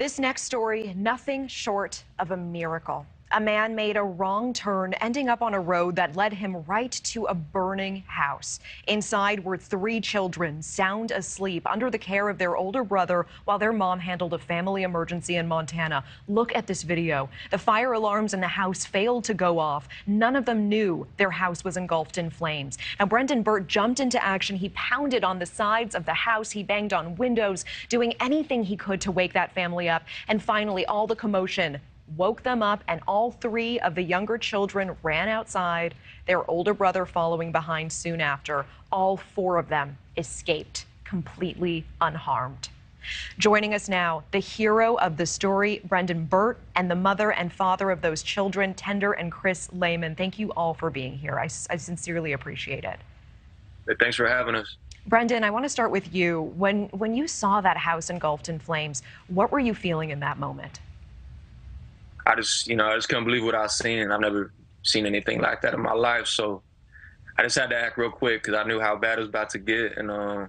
This next story, nothing short of a miracle. A man made a wrong turn, ending up on a road that led him right to a burning house. Inside were three children, sound asleep, under the care of their older brother while their mom handled a family emergency in Montana. Look at this video. The fire alarms in the house failed to go off. None of them knew their house was engulfed in flames. Now, Brendon Birt jumped into action. He pounded on the sides of the house. He banged on windows, doing anything he could to wake that family up. And finally, all the commotion woke them up, and all three of the younger children ran outside, their older brother following behind soon after. All four of them escaped completely unharmed. Joining us now, the hero of the story, Brendon Birt, and the mother and father of those children, Tender and Chris Lehman. Thank you all for being here. I, I sincerely appreciate it. Hey, Thanks for having us. Brendon, I want to start with you. When when you saw that house engulfed in flames, what were you feeling in that moment? I just, you know, I just couldn't believe what I was seeing. I've never seen anything like that in my life. So I just had to act real quick because I knew how bad it was about to get. And, uh,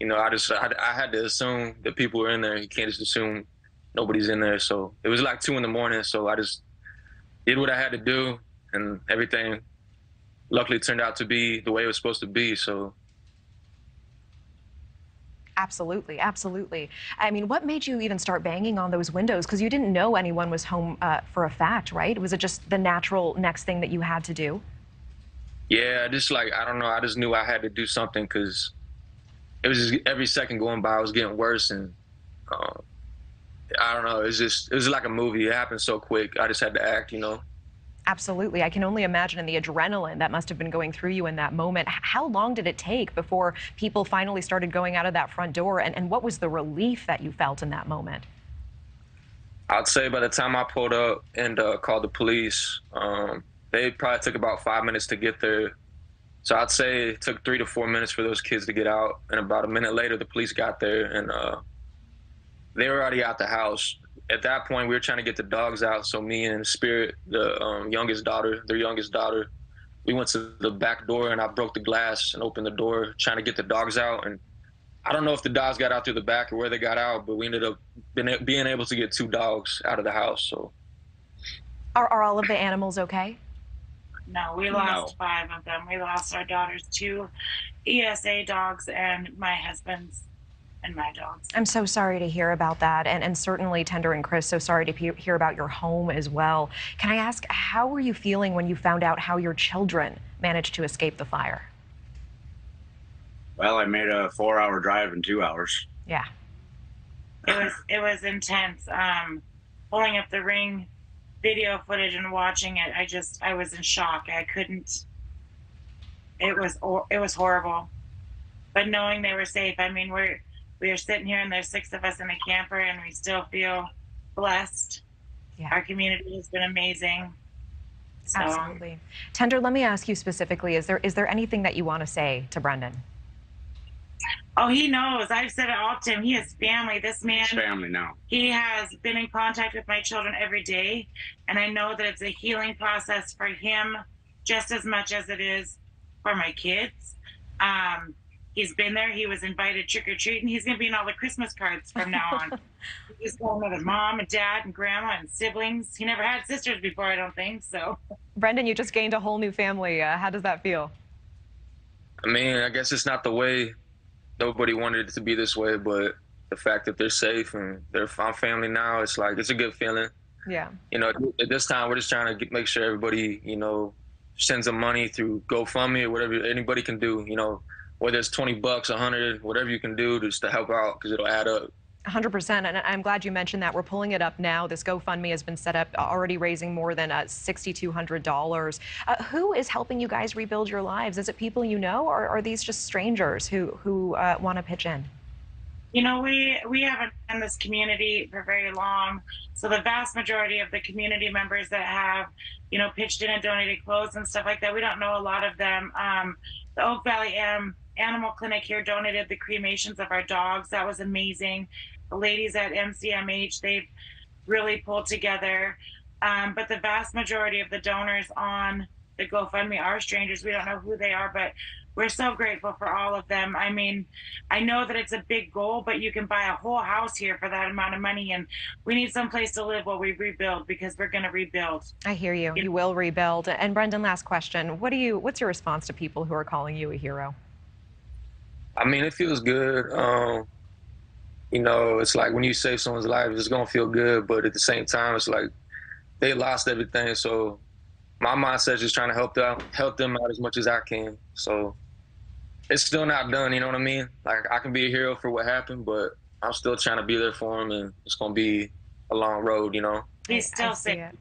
you know, I just, I, I, had to assume that people were in there. You can't just assume nobody's in there. So it was like two in the morning. So I just did what I had to do and everything luckily turned out to be the way it was supposed to be. So Absolutely, absolutely. I mean, what made you even start banging on those windows? Because you didn't know anyone was home uh, for a fact, right? Was it just the natural next thing that you had to do? Yeah, just like, I don't know, I just knew I had to do something because it was just every second going by, I was getting worse. And uh, I don't know, it was just, it was like a movie. It happened so quick. I just had to act, you know? Absolutely. I can only imagine the adrenaline that must have been going through you in that moment. How long did it take before people finally started going out of that front door? And, and what was the relief that you felt in that moment? I'd say by the time I pulled up and uh, called the police, um, they probably took about five minutes to get there. So I'd say it took three to four minutes for those kids to get out. And about a minute later, the police got there and uh, they were already out the house at that point, we were trying to get the dogs out. So me and Spirit, the um, youngest daughter, their youngest daughter, we went to the back door and I broke the glass and opened the door, trying to get the dogs out. And I don't know if the dogs got out through the back or where they got out, but we ended up being able to get two dogs out of the house. So, are, are all of the animals okay? No, we lost no. five of them. We lost our daughter's two ESA dogs and my husband's and my dogs. I'm so sorry to hear about that, and, and certainly Tender and Chris, so sorry to hear about your home as well. Can I ask, how were you feeling when you found out how your children managed to escape the fire? Well, I made a four-hour drive in two hours. Yeah. It was it was intense. Um, pulling up the ring video footage and watching it, I just I was in shock. I couldn't. It was it was horrible, but knowing they were safe. I mean, we're we are sitting here and there's six of us in the camper and we still feel blessed. Yeah. Our community has been amazing. So. Absolutely. Tender, let me ask you specifically, is there is there anything that you want to say to Brendon? Oh, he knows. I've said it all to him. He has family. This man His family now. He has been in contact with my children every day. And I know that it's a healing process for him just as much as it is for my kids. Um, He's been there. He was invited trick or treating. He's going to be in all the Christmas cards from now on. He's going with his mom and dad and grandma and siblings. He never had sisters before, I don't think. So, Brendon, you just gained a whole new family. Uh, how does that feel? I mean, I guess it's not the way nobody wanted it to be this way, but the fact that they're safe and they're found family now, it's like it's a good feeling. Yeah. You know, at this time, we're just trying to get, make sure everybody, you know, sends them money through GoFundMe or whatever anybody can do. You know, whether it's 20 bucks, 100, whatever you can do just to help out because it'll add up. 100%. And I'm glad you mentioned that. We're pulling it up now. This GoFundMe has been set up, already raising more than uh, $6,200. Uh, who is helping you guys rebuild your lives? Is it people you know, or are these just strangers who, who uh, want to pitch in? You know, we, we haven't been in this community for very long. So the vast majority of the community members that have, you know, pitched in and donated clothes and stuff like that, we don't know a lot of them. Um, the Oak Valley M animal clinic here donated the cremations of our dogs. That was amazing. The ladies at MCMH, they've really pulled together. Um, but the vast majority of the donors on the GoFundMe are strangers. We don't know who they are, but we're so grateful for all of them. I mean, I know that it's a big goal, but you can buy a whole house here for that amount of money, and we need some place to live while we rebuild because we're going to rebuild. I hear you. You will rebuild. And Brendon, last question: What do you? What's your response to people who are calling you a hero? I mean, it feels good. Um, you know, it's like when you save someone's life, it's gonna feel good, but at the same time, it's like they lost everything. So my mindset is just trying to help them help them out as much as I can. So it's still not done. You know what I mean? Like I can be a hero for what happened, but I'm still trying to be there for him, and it's gonna be a long road. You know. He's still sick. it.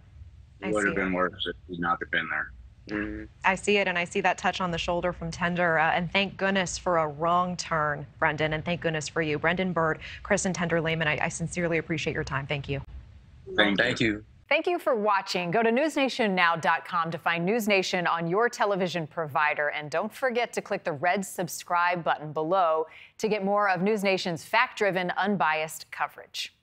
It would have been worse if he'd not have been there. Mhm. I see it, and I see that touch on the shoulder from Tender. Uh, and thank goodness for a wrong turn, Brendon, and thank goodness for you, Brendon Birt, Chris, and Tender Lehman. I, I sincerely appreciate your time. Thank you. Thank, Thank you. Thank you for watching. Go to newsnationnow.com to find News Nation on your television provider. And don't forget to click the red subscribe button below to get more of News Nation's fact driven, unbiased coverage.